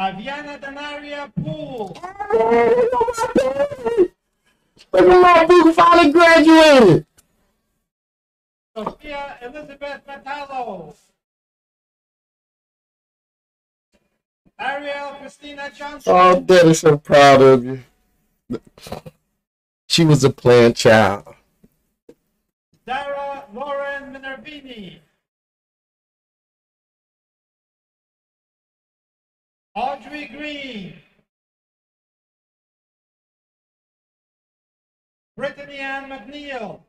Aviana Danaria Poole. Look at my book finally graduated. Sophia Elizabeth Metallo. Ariel Christina Johnson. Oh, Daddy, so proud of you. She was a playing child. Dara Lauren Minervini. Audrey Green. Brittany Ann McNeil.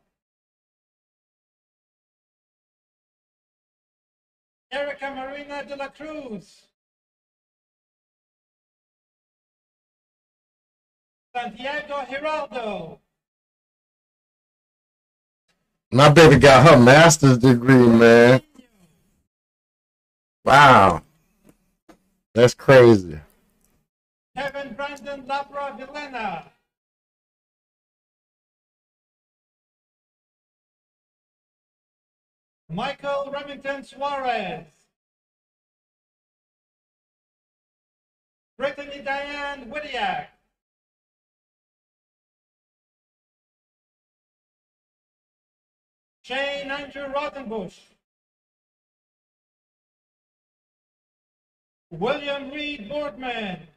Erica Marina de la Cruz. Santiago Giraldo. My baby got her master's degree, man. Wow. That's crazy. Kevin Brandon Labra Villena. Michael Remington Suarez. Brittany Diane Widiak. Shane Andrew Rothenbush. William Reed Boardman.